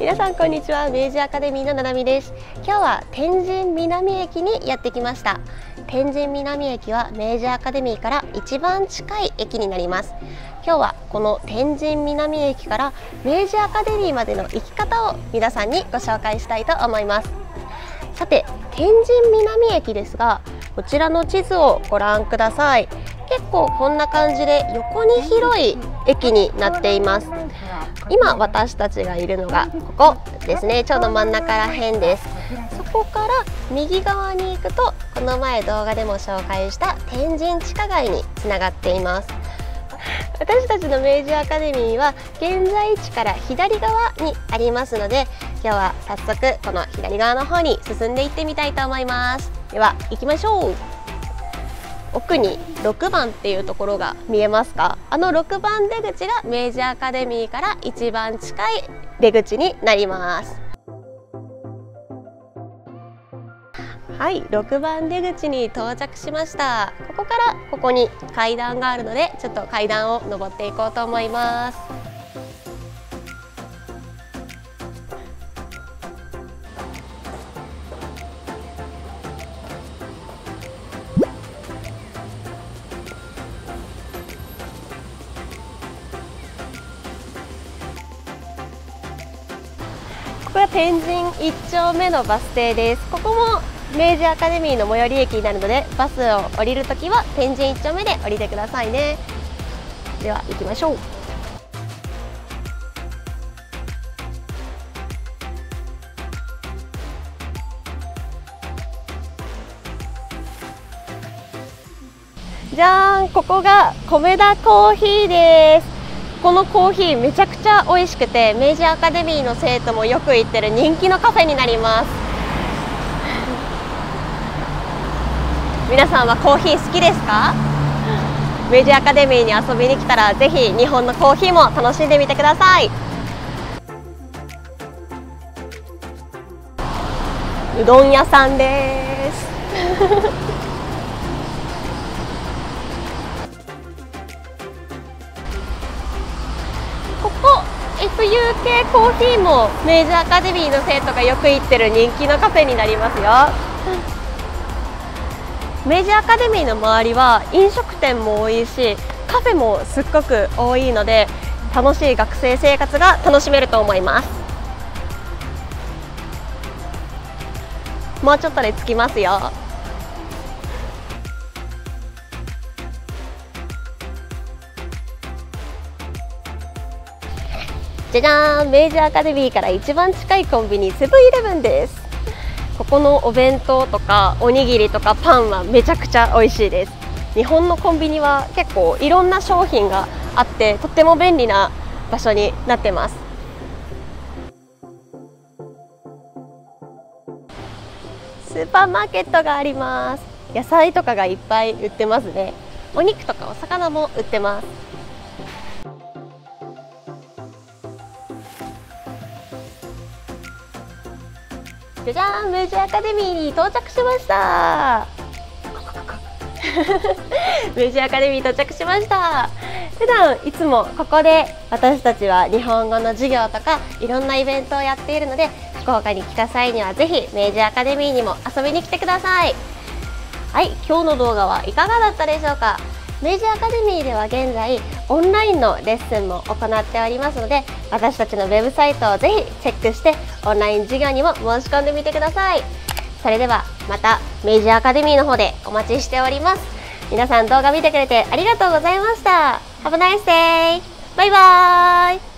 皆さんこんにちは。明治アカデミーのななみです。今日は天神南駅にやってきました。天神南駅は明治アカデミーから一番近い駅になります。今日はこの天神南駅から明治アカデミーまでの行き方を皆さんにご紹介したいと思います。さて天神南駅ですがこちらの地図をご覧ください。結構こんな感じで横に広い駅になっています。今私たちがいるのがここですね。ちょうど真ん中ら辺です。そこから右側に行くとこの前動画でも紹介した天神地下街につながっています。私たちの明治アカデミーは現在地から左側にありますので今日は早速この左側の方に進んでいってみたいと思います。では行きましょう。奥に6番っていうところが見えますか？あの6番出口が明治アカデミーから一番近い出口になります。はい6番出口に到着しました。ここからここに階段があるのでちょっと階段を上っていこうと思います。ここが天神1丁目のバス停です。ここも明治アカデミーの最寄り駅になるのでバスを降りるときは天神1丁目で降りてくださいね。では行きましょう。じゃーんここが米田コーヒーです。このコーヒーめちゃくちゃ美味しくて明治アカデミーの生徒もよく行ってる人気のカフェになります。皆さんはコーヒー好きですか？明治アカデミーに遊びに来たらぜひ日本のコーヒーも楽しんでみてください。うどん屋さんです。FUK コーヒーも明治アカデミーの生徒がよく行ってる人気のカフェになりますよ。明治アカデミーの周りは飲食店も多いしカフェもすっごく多いので楽しい学生生活が楽しめると思います。もうちょっとで着きますよ。じゃじゃーん明治アカデミーから一番近いコンビニセブンイレブンです。ここのお弁当とかおにぎりとかパンはめちゃくちゃ美味しいです。日本のコンビニは結構いろんな商品があってとっても便利な場所になってます。スーパーマーケットがあります。野菜とかがいっぱい売ってますね。お肉とかお魚も売ってます。じゃじゃん明治アカデミーに到着しました。明治アカデミー到着しました。普段いつもここで私たちは日本語の授業とかいろんなイベントをやっているので福岡に来た際にはぜひ明治アカデミーにも遊びに来てください。はい今日の動画はいかがだったでしょうか？明治アカデミーでは現在オンラインのレッスンも行っておりますので私たちのウェブサイトをぜひチェックしてオンライン授業にも申し込んでみてください。それではまた明治アカデミーの方でお待ちしております。皆さん動画見てくれてありがとうございました。Have a nice day! バイバーイ